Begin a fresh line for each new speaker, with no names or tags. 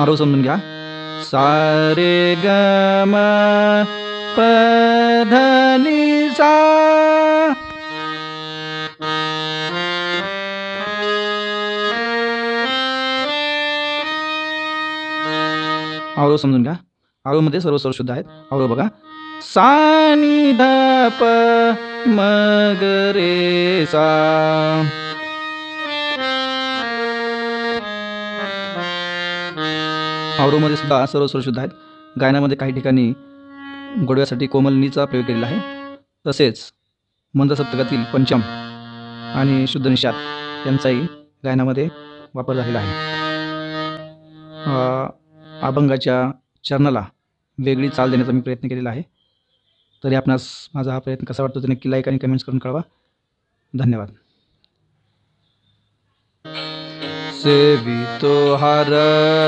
आरोह समजून घ्या. सारे ग म प ध सा आरोह समजून घ्या. आरोहमध्ये सर्व सर्व शुद्ध आहेत. आरोह बघा. सा नि ध प मग रे सा आवरोमध्ये सुद्धा सर्व स्वर शुद्ध आहेत. गायनामध्ये काही ठिकाणी गोडव्यासाठी कोमलनीचा प्रयोग केलेला आहे. तसेच मंद सप्तकातील पंचम आणि शुद्ध निषाद यांचाही गायनामध्ये वापर झालेला आहे. अभंगाच्या चरणाला वेगळी चाल देण्याचा मी प्रयत्न केलेला आहे. तरी आपणास माझा हा प्रयत्न कसा वाटतो ते नक्की लाईक आणि कमेंट्स करून कळवा. धन्यवाद. सेवितो हर